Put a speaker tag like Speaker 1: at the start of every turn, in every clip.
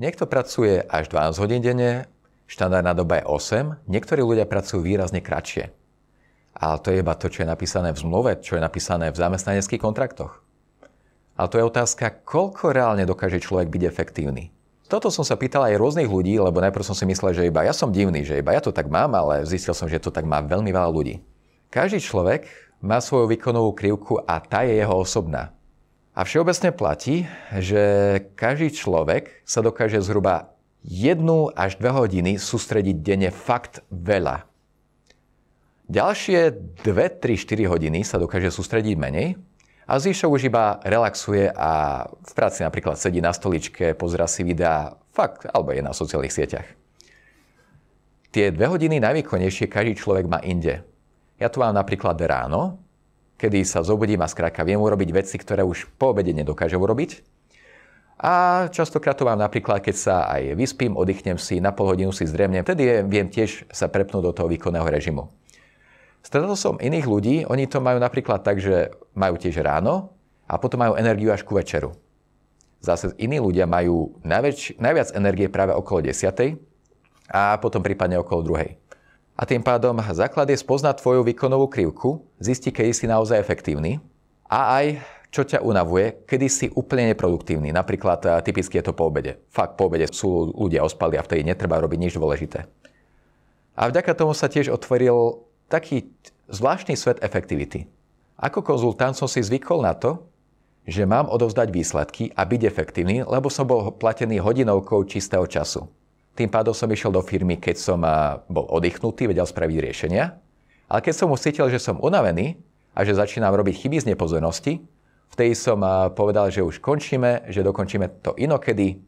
Speaker 1: Niekto pracuje až 12 hodín denne, štandardná doba je 8, niektorí ľudia pracujú výrazne kratšie. Ale to je iba to, čo je napísané v zmluve, čo je napísané v zamestnaneckých kontraktoch. Ale to je otázka, koľko reálne dokáže človek byť efektívny. Toto som sa pýtal aj rôznych ľudí, lebo najprv som si myslel, že iba ja som divný, že iba ja to tak mám, ale zistil som, že to tak má veľmi veľa ľudí. Každý človek má svoju výkonovú krivku a tá je jeho osobná. A všeobecne platí, že každý človek sa dokáže zhruba 1 až 2 hodiny sústrediť denne fakt veľa. Ďalšie 2, 3, 4 hodiny sa dokáže sústrediť menej a zvyšok už iba relaxuje a v práci napríklad sedí na stoličke, pozera si videá, fakt, alebo je na sociálnych sieťach. Tie dve hodiny najvýkonnejšie každý človek má inde. Ja tu mám napríklad ráno, kedy sa zobudím a skrátka viem urobiť veci, ktoré už po obede nedokážem urobiť. A častokrát to mám napríklad, keď sa aj vyspím, oddychnem si, na pol hodinu si zdremnem, vtedy viem tiež sa prepnúť do toho výkonného režimu. Stretol som iných ľudí, oni to majú napríklad tak, že majú tiež ráno a potom majú energiu až ku večeru. Zase iní ľudia majú najviac energie práve okolo 10. a potom prípadne okolo druhej. A tým pádom základ je spoznať tvoju výkonovú krivku, zistiť, kedy si naozaj efektívny a aj čo ťa unavuje, kedy si úplne neproduktívny. Napríklad eh, typicky je to po obede. Fakt po obede sú ľudia ospali a vtedy netreba robiť nič dôležité. A vďaka tomu sa tiež otvoril taký zvláštny svet efektivity. Ako konzultant som si zvykol na to, že mám odovzdať výsledky a byť efektívny, lebo som bol platený hodinovkou čistého času. Tým pádom som išiel do firmy, keď som bol oddychnutý, vedel spraviť riešenia. Ale keď som už cítil, že som unavený a že začínam robiť chyby z nepozornosti, vtedy som povedal, že už končíme, že dokončíme to inokedy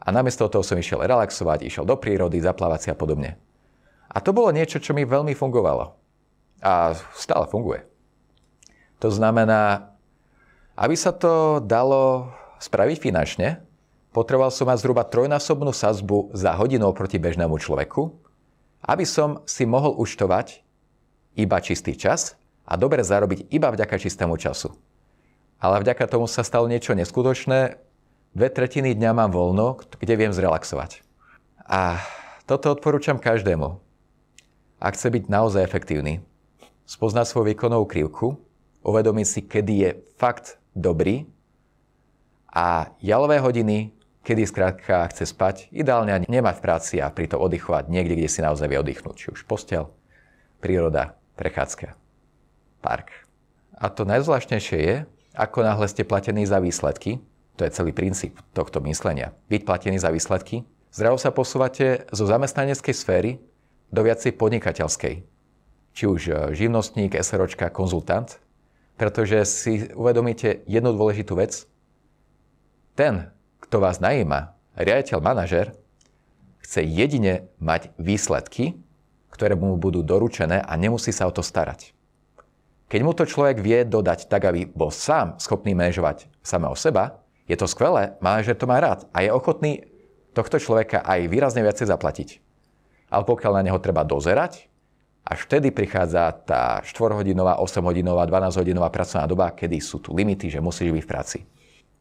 Speaker 1: a namiesto toho som išiel relaxovať, išiel do prírody, zaplávať si a podobne. A to bolo niečo, čo mi veľmi fungovalo. A stále funguje. To znamená, aby sa to dalo spraviť finančne, potreboval som mať zhruba trojnásobnú sazbu za hodinu proti bežnému človeku, aby som si mohol účtovať iba čistý čas a dobre zarobiť iba vďaka čistému času. Ale vďaka tomu sa stalo niečo neskutočné. Dve tretiny dňa mám voľno, kde viem zrelaxovať. A toto odporúčam každému. Ak chce byť naozaj efektívny, spoznať svoju výkonovú krivku, uvedomiť si, kedy je fakt dobrý a jalové hodiny kedy skrátka chce spať, ideálne ani nemať v práci a pritom oddychovať niekde, kde si naozaj vie oddychnúť. Či už postel, príroda, prechádzka, park. A to najzvláštnejšie je, ako náhle ste platení za výsledky, to je celý princíp tohto myslenia, byť platený za výsledky, zdravo sa posúvate zo zamestnaneckej sféry do viacej podnikateľskej. Či už e, živnostník, SROčka, konzultant, pretože si uvedomíte jednu dôležitú vec. Ten, kto vás najíma, riaditeľ, manažer, chce jedine mať výsledky, ktoré mu budú doručené a nemusí sa o to starať. Keď mu to človek vie dodať tak, aby bol sám schopný manažovať samého seba, je to skvelé, manažer to má rád a je ochotný tohto človeka aj výrazne viacej zaplatiť. Ale pokiaľ na neho treba dozerať, až vtedy prichádza tá 4-hodinová, 8-hodinová, 12-hodinová pracovná doba, kedy sú tu limity, že musíš byť v práci.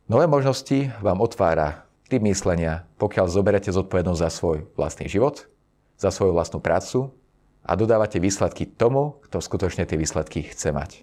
Speaker 1: Nové možnosti vám otvára typ myslenia, pokiaľ zoberete zodpovednosť za svoj vlastný život, za svoju vlastnú prácu a dodávate výsledky tomu, kto skutočne tie výsledky chce mať.